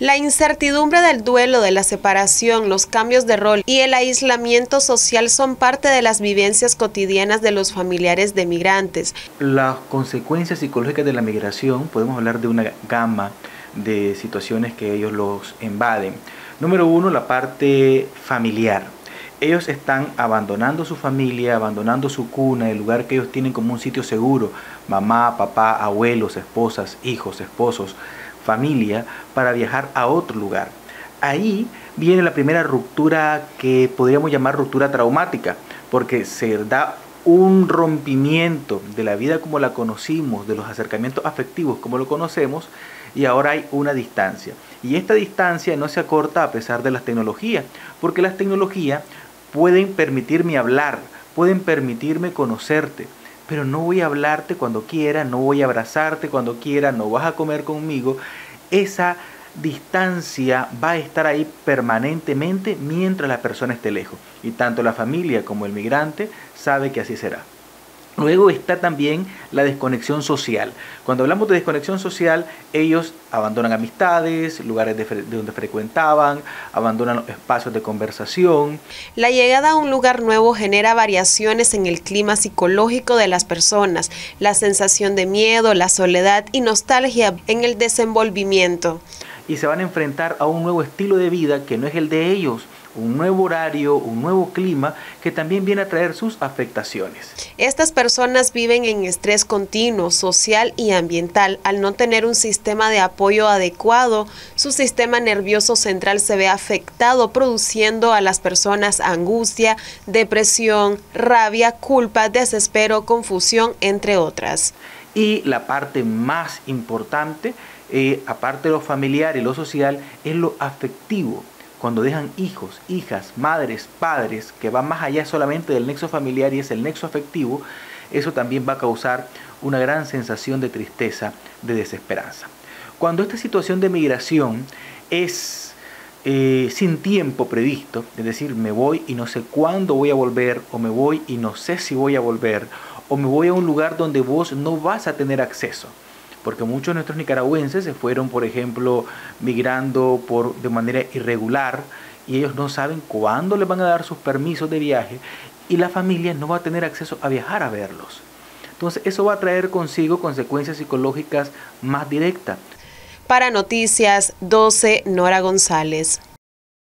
La incertidumbre del duelo, de la separación, los cambios de rol y el aislamiento social son parte de las vivencias cotidianas de los familiares de migrantes. Las consecuencias psicológicas de la migración, podemos hablar de una gama de situaciones que ellos los invaden. Número uno, la parte familiar. Ellos están abandonando su familia, abandonando su cuna, el lugar que ellos tienen como un sitio seguro, mamá, papá, abuelos, esposas, hijos, esposos familia para viajar a otro lugar. Ahí viene la primera ruptura que podríamos llamar ruptura traumática, porque se da un rompimiento de la vida como la conocimos, de los acercamientos afectivos como lo conocemos, y ahora hay una distancia. Y esta distancia no se acorta a pesar de las tecnologías, porque las tecnologías pueden permitirme hablar, pueden permitirme conocerte, pero no voy a hablarte cuando quiera, no voy a abrazarte cuando quiera, no vas a comer conmigo. Esa distancia va a estar ahí permanentemente mientras la persona esté lejos. Y tanto la familia como el migrante sabe que así será. Luego está también la desconexión social. Cuando hablamos de desconexión social, ellos abandonan amistades, lugares de, donde frecuentaban, abandonan espacios de conversación. La llegada a un lugar nuevo genera variaciones en el clima psicológico de las personas, la sensación de miedo, la soledad y nostalgia en el desenvolvimiento. Y se van a enfrentar a un nuevo estilo de vida que no es el de ellos un nuevo horario, un nuevo clima que también viene a traer sus afectaciones. Estas personas viven en estrés continuo, social y ambiental. Al no tener un sistema de apoyo adecuado, su sistema nervioso central se ve afectado, produciendo a las personas angustia, depresión, rabia, culpa, desespero, confusión, entre otras. Y la parte más importante, eh, aparte de lo familiar y lo social, es lo afectivo cuando dejan hijos, hijas, madres, padres, que van más allá solamente del nexo familiar y es el nexo afectivo, eso también va a causar una gran sensación de tristeza, de desesperanza. Cuando esta situación de migración es eh, sin tiempo previsto, es decir, me voy y no sé cuándo voy a volver, o me voy y no sé si voy a volver, o me voy a un lugar donde vos no vas a tener acceso porque muchos de nuestros nicaragüenses se fueron, por ejemplo, migrando por, de manera irregular y ellos no saben cuándo les van a dar sus permisos de viaje y la familia no va a tener acceso a viajar a verlos. Entonces eso va a traer consigo consecuencias psicológicas más directas. Para Noticias 12, Nora González.